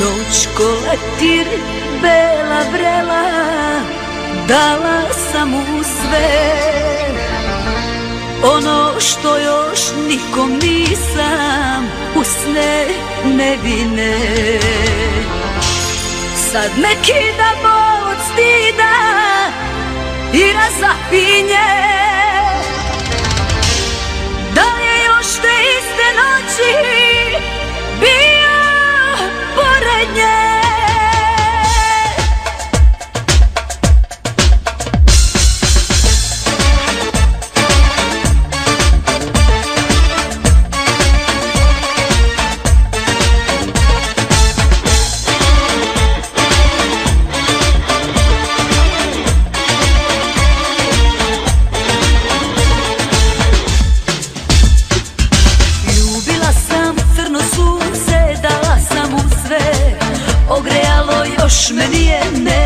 Noć letir, bela vrela Dala sam mu sve. Ono što još nikom nisam U sne nevine Sad me kida bol od stida I razapinje još me nije ne